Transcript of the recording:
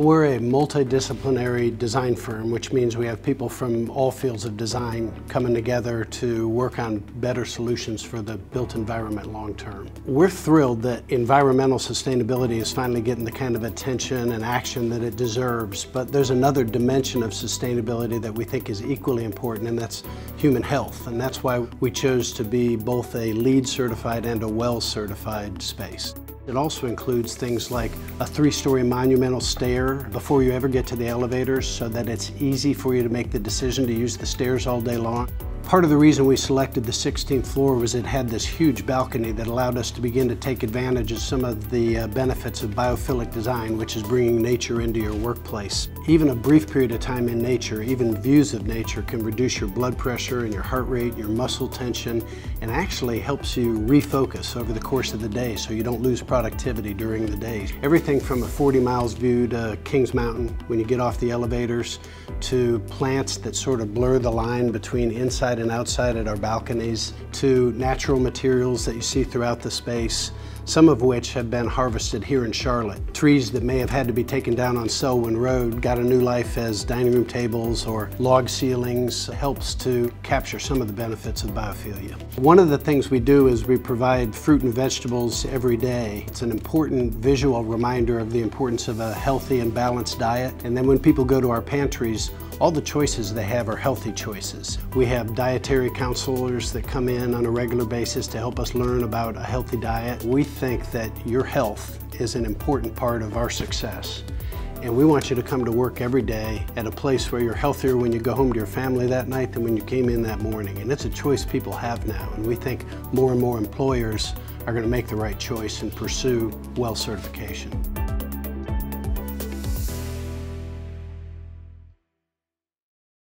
We're a multidisciplinary design firm, which means we have people from all fields of design coming together to work on better solutions for the built environment long term. We're thrilled that environmental sustainability is finally getting the kind of attention and action that it deserves, but there's another dimension of sustainability that we think is equally important, and that's human health. And that's why we chose to be both a LEED certified and a WELL certified space. It also includes things like a three-story monumental stair before you ever get to the elevators so that it's easy for you to make the decision to use the stairs all day long. Part of the reason we selected the 16th floor was it had this huge balcony that allowed us to begin to take advantage of some of the uh, benefits of biophilic design, which is bringing nature into your workplace. Even a brief period of time in nature, even views of nature, can reduce your blood pressure and your heart rate, your muscle tension, and actually helps you refocus over the course of the day so you don't lose productivity during the day. Everything from a 40 miles view to Kings Mountain when you get off the elevators to plants that sort of blur the line between inside and outside at our balconies to natural materials that you see throughout the space, some of which have been harvested here in Charlotte. Trees that may have had to be taken down on Selwyn Road got a new life as dining room tables or log ceilings helps to capture some of the benefits of biophilia. One of the things we do is we provide fruit and vegetables every day. It's an important visual reminder of the importance of a healthy and balanced diet. And then when people go to our pantries, all the choices they have are healthy choices. We have dietary counselors that come in on a regular basis to help us learn about a healthy diet. We think that your health is an important part of our success. And we want you to come to work every day at a place where you're healthier when you go home to your family that night than when you came in that morning. And it's a choice people have now. And we think more and more employers are going to make the right choice and pursue well certification.